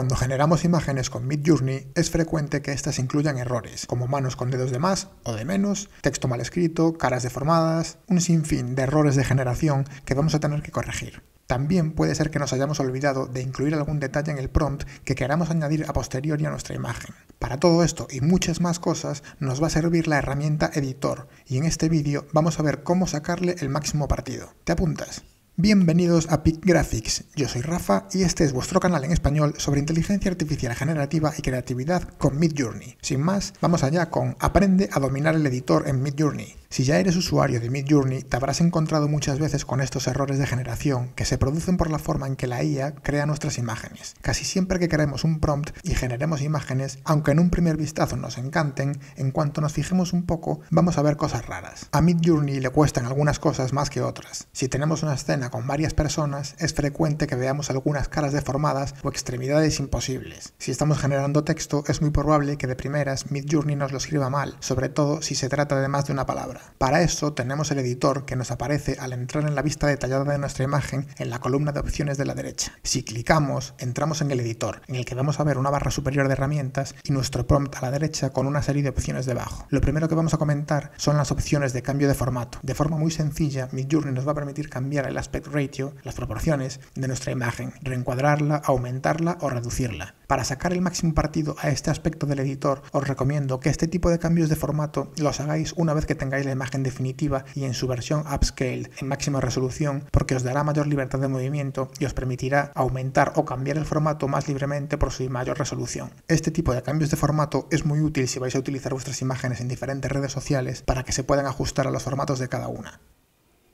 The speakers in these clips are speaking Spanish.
Cuando generamos imágenes con Midjourney, es frecuente que éstas incluyan errores, como manos con dedos de más o de menos, texto mal escrito, caras deformadas, un sinfín de errores de generación que vamos a tener que corregir. También puede ser que nos hayamos olvidado de incluir algún detalle en el prompt que queramos añadir a posteriori a nuestra imagen. Para todo esto y muchas más cosas nos va a servir la herramienta Editor y en este vídeo vamos a ver cómo sacarle el máximo partido. ¿Te apuntas? Bienvenidos a Pic Graphics, yo soy Rafa y este es vuestro canal en español sobre inteligencia artificial generativa y creatividad con Midjourney. Sin más, vamos allá con Aprende a dominar el editor en Midjourney. Si ya eres usuario de Midjourney, te habrás encontrado muchas veces con estos errores de generación que se producen por la forma en que la IA crea nuestras imágenes. Casi siempre que queremos un prompt y generemos imágenes, aunque en un primer vistazo nos encanten, en cuanto nos fijemos un poco, vamos a ver cosas raras. A Midjourney le cuestan algunas cosas más que otras. Si tenemos una escena con varias personas, es frecuente que veamos algunas caras deformadas o extremidades imposibles. Si estamos generando texto, es muy probable que de primeras Midjourney nos lo escriba mal, sobre todo si se trata de más de una palabra. Para eso tenemos el editor que nos aparece al entrar en la vista detallada de nuestra imagen en la columna de opciones de la derecha. Si clicamos, entramos en el editor, en el que vamos a ver una barra superior de herramientas y nuestro prompt a la derecha con una serie de opciones debajo. Lo primero que vamos a comentar son las opciones de cambio de formato. De forma muy sencilla, Midjourney nos va a permitir cambiar el aspect ratio, las proporciones de nuestra imagen, reencuadrarla, aumentarla o reducirla. Para sacar el máximo partido a este aspecto del editor, os recomiendo que este tipo de cambios de formato los hagáis una vez que tengáis la imagen definitiva y en su versión upscale en máxima resolución, porque os dará mayor libertad de movimiento y os permitirá aumentar o cambiar el formato más libremente por su mayor resolución. Este tipo de cambios de formato es muy útil si vais a utilizar vuestras imágenes en diferentes redes sociales para que se puedan ajustar a los formatos de cada una.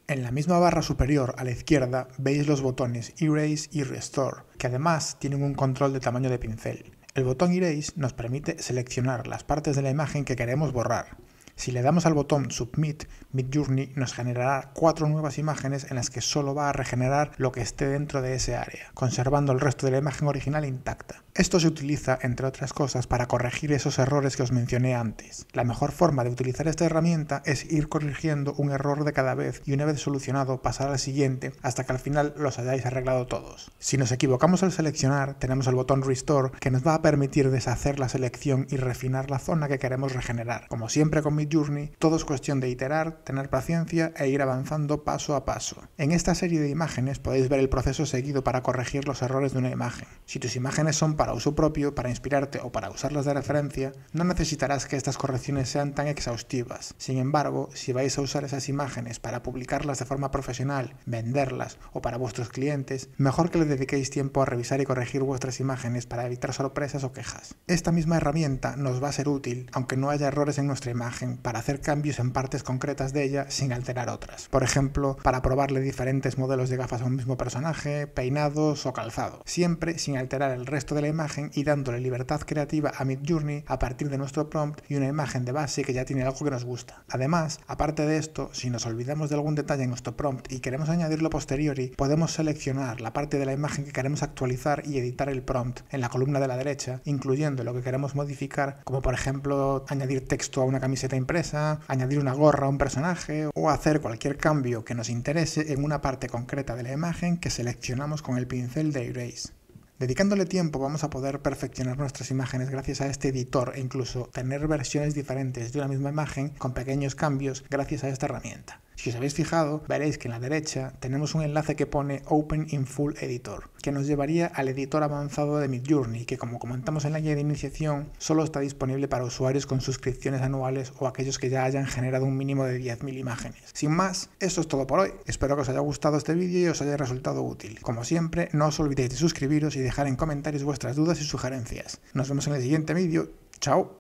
En la misma barra superior a la izquierda veis los botones Erase y Restore, que además tienen un control de tamaño de pincel. El botón Erase nos permite seleccionar las partes de la imagen que queremos borrar. Si le damos al botón Submit, Midjourney nos generará cuatro nuevas imágenes en las que solo va a regenerar lo que esté dentro de ese área, conservando el resto de la imagen original intacta. Esto se utiliza, entre otras cosas, para corregir esos errores que os mencioné antes. La mejor forma de utilizar esta herramienta es ir corrigiendo un error de cada vez y una vez solucionado pasar al siguiente hasta que al final los hayáis arreglado todos. Si nos equivocamos al seleccionar, tenemos el botón Restore que nos va a permitir deshacer la selección y refinar la zona que queremos regenerar. Como siempre con Midjourney, todo es cuestión de iterar, tener paciencia e ir avanzando paso a paso. En esta serie de imágenes podéis ver el proceso seguido para corregir los errores de una imagen. Si tus imágenes son para uso propio, para inspirarte o para usarlas de referencia, no necesitarás que estas correcciones sean tan exhaustivas. Sin embargo, si vais a usar esas imágenes para publicarlas de forma profesional, venderlas o para vuestros clientes, mejor que le dediquéis tiempo a revisar y corregir vuestras imágenes para evitar sorpresas o quejas. Esta misma herramienta nos va a ser útil, aunque no haya errores en nuestra imagen, para hacer cambios en partes concretas de ella sin alterar otras. Por ejemplo, para probarle diferentes modelos de gafas a un mismo personaje, peinados o calzado, siempre sin alterar el resto de la imagen y dándole libertad creativa a Midjourney a partir de nuestro prompt y una imagen de base que ya tiene algo que nos gusta. Además, aparte de esto, si nos olvidamos de algún detalle en nuestro prompt y queremos añadirlo posteriori, podemos seleccionar la parte de la imagen que queremos actualizar y editar el prompt en la columna de la derecha, incluyendo lo que queremos modificar, como por ejemplo añadir texto a una camiseta impresa, añadir una gorra a un personaje o hacer cualquier cambio que nos interese en una parte concreta de la imagen que seleccionamos con el pincel de Erase. Dedicándole tiempo vamos a poder perfeccionar nuestras imágenes gracias a este editor e incluso tener versiones diferentes de una misma imagen con pequeños cambios gracias a esta herramienta. Si os habéis fijado, veréis que en la derecha tenemos un enlace que pone Open in Full Editor, que nos llevaría al editor avanzado de Midjourney, que como comentamos en la guía de iniciación, solo está disponible para usuarios con suscripciones anuales o aquellos que ya hayan generado un mínimo de 10.000 imágenes. Sin más, eso es todo por hoy. Espero que os haya gustado este vídeo y os haya resultado útil. Como siempre, no os olvidéis de suscribiros y dejar en comentarios vuestras dudas y sugerencias. Nos vemos en el siguiente vídeo. ¡Chao!